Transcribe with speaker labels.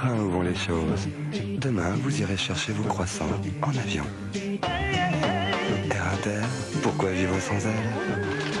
Speaker 1: train où les choses. Demain, vous irez chercher vos croissants en avion. Terre à terre, pourquoi vivre sans elle?